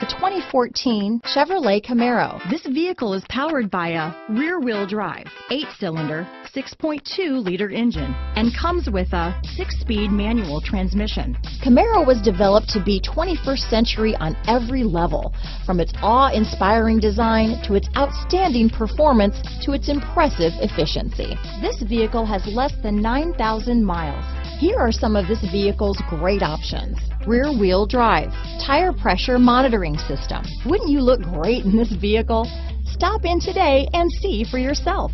The 2014 Chevrolet Camaro. This vehicle is powered by a rear-wheel drive, eight-cylinder, 6.2-liter engine, and comes with a six-speed manual transmission. Camaro was developed to be 21st century on every level, from its awe-inspiring design to its outstanding performance to its impressive efficiency. This vehicle has less than 9,000 miles. Here are some of this vehicle's great options. Rear wheel drive, tire pressure monitoring system. Wouldn't you look great in this vehicle? Stop in today and see for yourself.